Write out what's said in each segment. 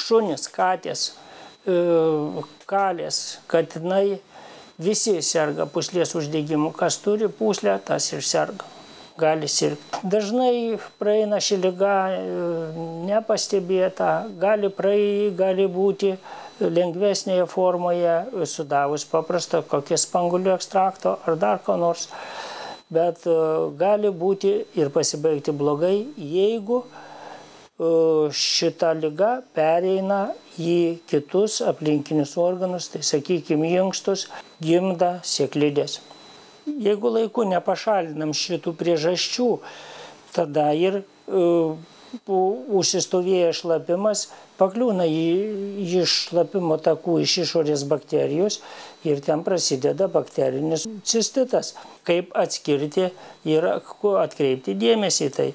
šunys, katės, e, kalės, katinai, visi serga puslės uždegimu. Kas turi puslę, tas ir serga. Gali sirgti. Dažnai praeina ši lyga e, nepastebėta, gali praeiti, gali būti lengvesnėje formoje, sudavus paprastą kokią spangulių ekstrakto ar dar ko nors. Bet e, gali būti ir pasibaigti blogai, jeigu uh, šita lyga pereina į kitus aplinkinius organus, tai sakykime, inkstus, gimdą, sėklidės. Jeigu laiku nepašalinam šitų priežasčių, tada ir uh, užsistovėjęs šlapimas pakliūna į, į šlapimo takų iš išorės bakterijos ir ten prasideda bakterinis cistitas. Kaip atskirti ir atkreipti dėmesį tai.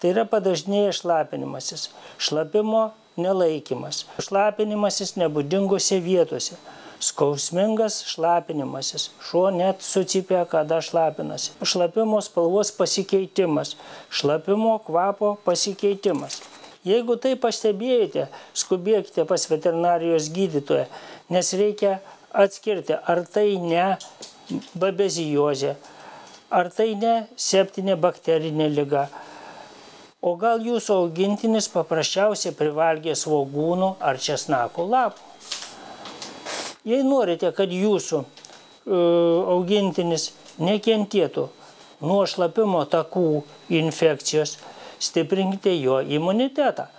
Tai yra padažnėjęs šlapinimasis, šlapimo nelaikimas, šlapinimasis nebūdingose vietose, skausmingas šlapinimasis, šuo net sucipė, kada šlapinasi, šlapimo spalvos pasikeitimas, šlapimo kvapo pasikeitimas. Jeigu tai pastebėjote, skubėkite pas veterinarijos gydytoją, nes reikia atskirti, ar tai ne babezijozė, ar tai ne septinė bakterinė lyga O gal jūsų augintinis paprasčiausiai privalgė svogūnų ar česnako lapų? Jei norite, kad jūsų uh, augintinis nekentėtų nuo šlapimo takų infekcijos, stiprinkite jo imunitetą.